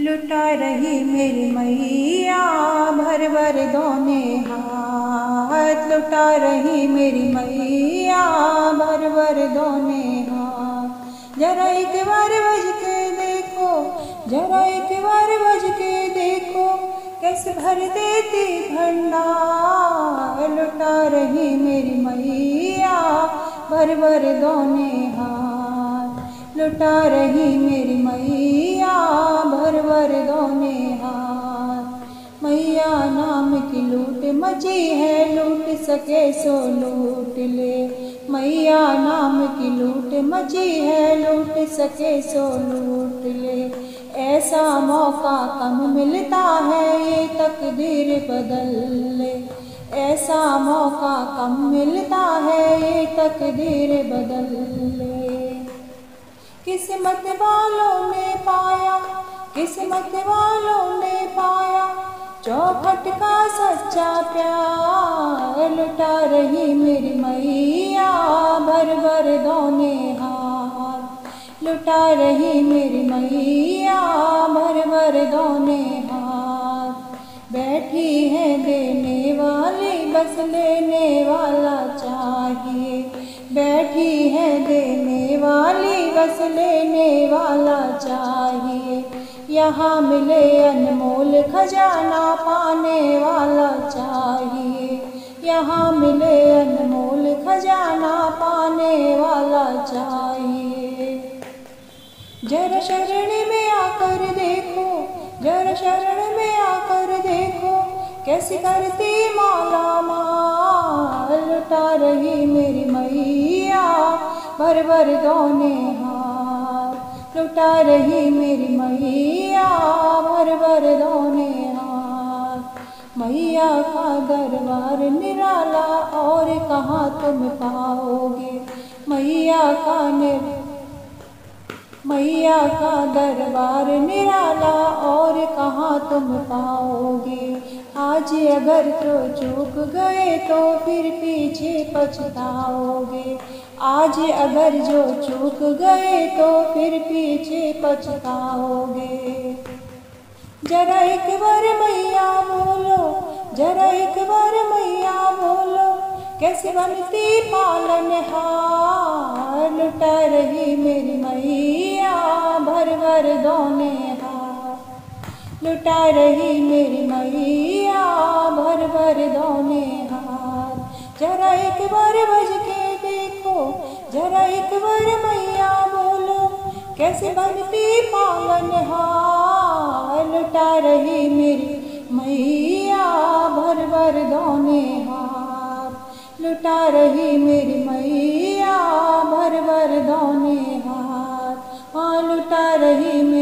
लुटा रही मेरी मैया, भर भर दोने हाथ। लुटा रही मेरी मैया, भर भर दोने हाथ। जरा एक बार बज के देखो, जरा एक बार बज के देखो, कैसे भर देती भंडार। लुटा रही मेरी मैया, भर भर दोने हाथ। लुटा रही मेरी लूट है, लूट सके सो लूट ले। मैया नाम की लूट मची है, लूट सके सो लूट ले। ऐसा मौका कम मिलता है, ये तकदीर बदल ले। ऐसा मौका कम मिलता है, ये तकदीर बदल ले। किस्मत वालों ने पाया, किस्मत वालों चौखट का सच्चा प्यार लुटा रही मेरी मैया भर भर दोने हार। लुटा रही मेरी मैया भर भर दोने हार। बैठी है देने वाली, बस लेने वाला चाहिए। बैठी है देने वाली, बस लेने वाला चाहिए। यहाँ मिले अनमोल खजाना पाने वाला चाहिए। यहाँ मिले अनमोल खजाना पाने वाला चाहिए। जरा शरण में आकर देखो, जरा शरण में आकर देखो, कैसी करती माला माल लुटा रही मेरी मैया। भर भर दोने हाथ लुटा रही मेरी मैया। भर भर दोने मैया का दरबार निराला और कहाँ तुम पाओगे? मैया का निर मैया का दरबार निराला और कहाँ तुम पाओगे? आज अगर तो चूक गए तो फिर पीछे पछताओगे। आज अगर जो चूक गए तो फिर पीछे पछताओगे। जरा एक बार मैया बोलो, जरा एक बार मैया बोलो, कैसे बनती पालन हार? लुटा रही मेरी मैया, भर भर दोने हाथ लुटा रही मेरी मैया, भर भर दोने हाथ जरा एक बार बज के देखो, जरा एक बार मैया बोलो, कैसे बनती पालन हार? लुटा रही मेरी मैया भर भर दोने हाथ। हाँ लुटा रही मेरी